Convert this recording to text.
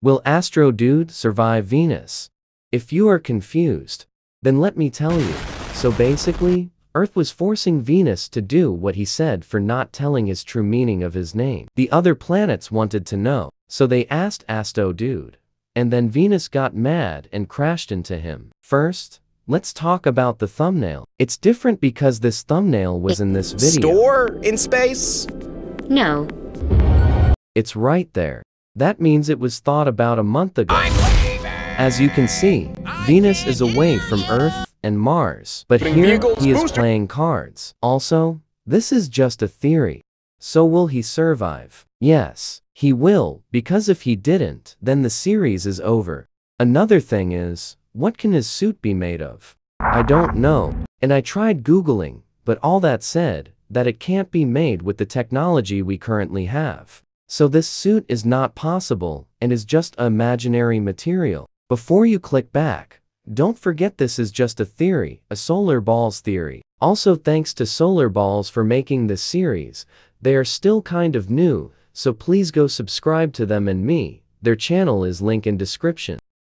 Will Astro Dude survive Venus? If you are confused, then let me tell you. So basically, Earth was forcing Venus to do what he said for not telling his true meaning of his name. The other planets wanted to know, so they asked Astro Dude. And then Venus got mad and crashed into him. First, let's talk about the thumbnail. It's different because this thumbnail was in this video. Store in space? No. It's right there. That means it was thought about a month ago. As you can see, Venus is away from Earth and Mars, but here he is playing cards. Also, this is just a theory. So will he survive? Yes, he will, because if he didn't, then the series is over. Another thing is, what can his suit be made of? I don't know, and I tried Googling, but all that said, that it can't be made with the technology we currently have. So this suit is not possible, and is just imaginary material. Before you click back, don't forget this is just a theory, a solar balls theory. Also thanks to solar balls for making this series, they are still kind of new, so please go subscribe to them and me, their channel is link in description.